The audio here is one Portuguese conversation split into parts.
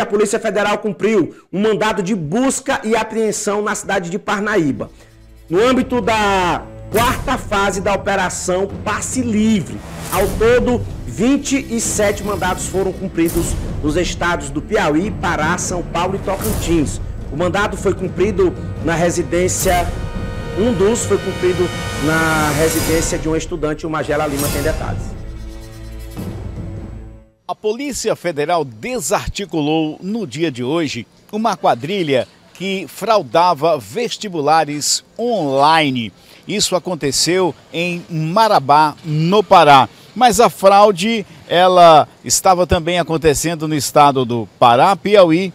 a Polícia Federal cumpriu um mandado de busca e apreensão na cidade de Parnaíba. No âmbito da quarta fase da Operação Passe Livre, ao todo, 27 mandados foram cumpridos nos estados do Piauí, Pará, São Paulo e Tocantins. O mandado foi cumprido na residência, um dos foi cumprido na residência de um estudante, o Magela Lima tem detalhes. A Polícia Federal desarticulou no dia de hoje uma quadrilha que fraudava vestibulares online. Isso aconteceu em Marabá, no Pará. Mas a fraude, ela estava também acontecendo no estado do Pará, Piauí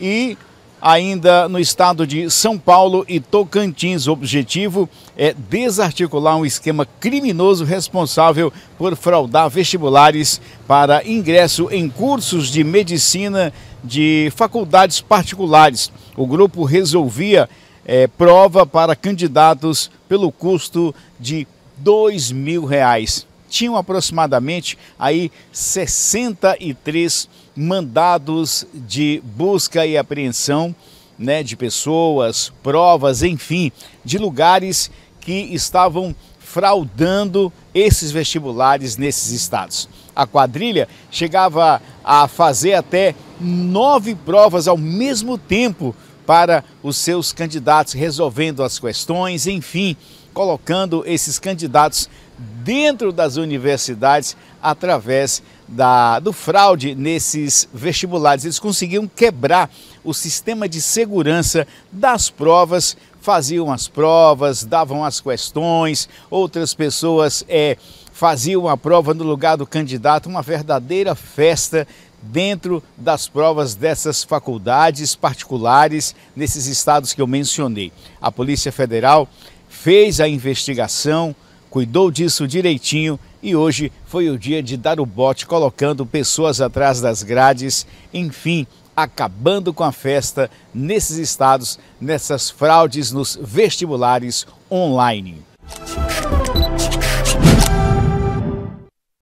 e ainda no estado de São Paulo e Tocantins. O objetivo é desarticular um esquema criminoso responsável por fraudar vestibulares para ingresso em cursos de medicina de faculdades particulares. O grupo resolvia é, prova para candidatos pelo custo de dois mil reais. Tinham aproximadamente aí 63 mandados de busca e apreensão né, de pessoas, provas, enfim, de lugares que estavam fraudando esses vestibulares nesses estados. A quadrilha chegava a fazer até nove provas ao mesmo tempo para os seus candidatos, resolvendo as questões, enfim, colocando esses candidatos dentro das universidades através da, do fraude nesses vestibulares. Eles conseguiam quebrar o sistema de segurança das provas, faziam as provas, davam as questões, outras pessoas é, faziam a prova no lugar do candidato, uma verdadeira festa dentro das provas dessas faculdades particulares nesses estados que eu mencionei. A Polícia Federal fez a investigação, cuidou disso direitinho e hoje foi o dia de dar o bote, colocando pessoas atrás das grades, enfim, acabando com a festa nesses estados, nessas fraudes nos vestibulares online.